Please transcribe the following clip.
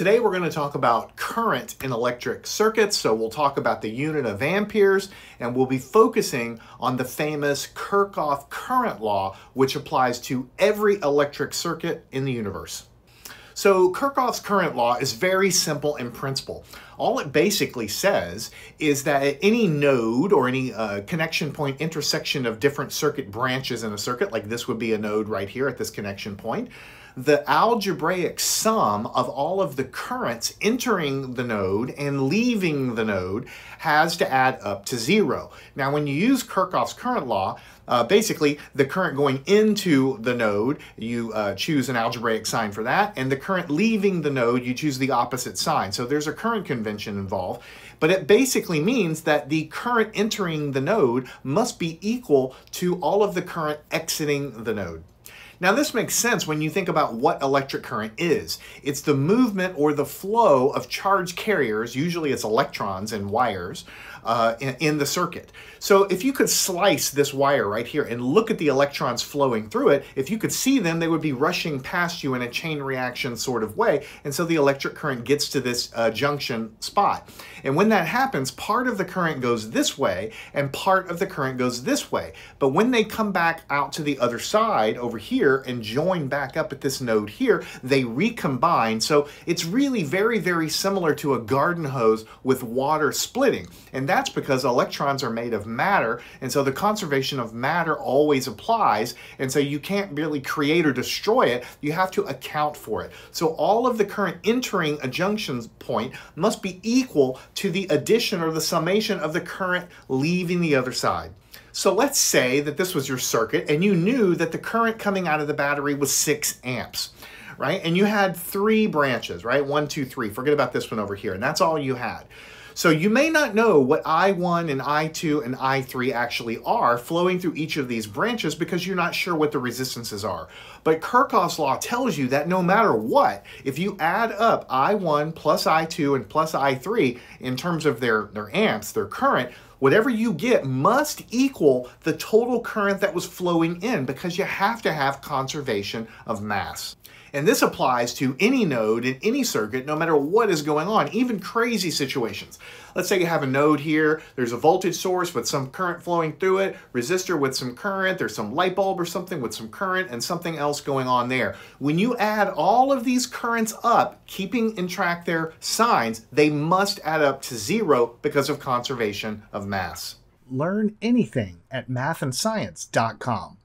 Today we're going to talk about current in electric circuits. So we'll talk about the unit of amperes and we'll be focusing on the famous Kirchhoff current law, which applies to every electric circuit in the universe. So Kirchhoff's current law is very simple in principle. All it basically says is that at any node or any uh, connection point intersection of different circuit branches in a circuit, like this would be a node right here at this connection point, the algebraic sum of all of the currents entering the node and leaving the node has to add up to zero. Now, when you use Kirchhoff's current law, uh, basically the current going into the node, you uh, choose an algebraic sign for that, and the current leaving the node, you choose the opposite sign. So there's a current convention involved, but it basically means that the current entering the node must be equal to all of the current exiting the node. Now this makes sense when you think about what electric current is. It's the movement or the flow of charge carriers, usually it's electrons and wires, uh, in, in, the circuit. So if you could slice this wire right here and look at the electrons flowing through it, if you could see them, they would be rushing past you in a chain reaction sort of way. And so the electric current gets to this uh, junction spot. And when that happens, part of the current goes this way and part of the current goes this way. But when they come back out to the other side over here and join back up at this node here, they recombine. So it's really very, very similar to a garden hose with water splitting. And that's because electrons are made of matter, and so the conservation of matter always applies, and so you can't really create or destroy it, you have to account for it. So all of the current entering a junction point must be equal to the addition or the summation of the current leaving the other side. So let's say that this was your circuit and you knew that the current coming out of the battery was 6 amps, right? And you had three branches, right? One, two, three. Forget about this one over here. And that's all you had. So you may not know what I1 and I2 and I3 actually are flowing through each of these branches because you're not sure what the resistances are. But Kirchhoff's law tells you that no matter what, if you add up I1 plus I2 and plus I3 in terms of their, their amps, their current, whatever you get must equal the total current that was flowing in because you have to have conservation of mass. And this applies to any node in any circuit, no matter what is going on, even crazy situations. Let's say you have a node here, there's a voltage source with some current flowing through it, resistor with some current, there's some light bulb or something with some current and something else going on there. When you add all of these currents up, keeping in track their signs, they must add up to zero because of conservation of mass. Learn anything at mathandscience.com.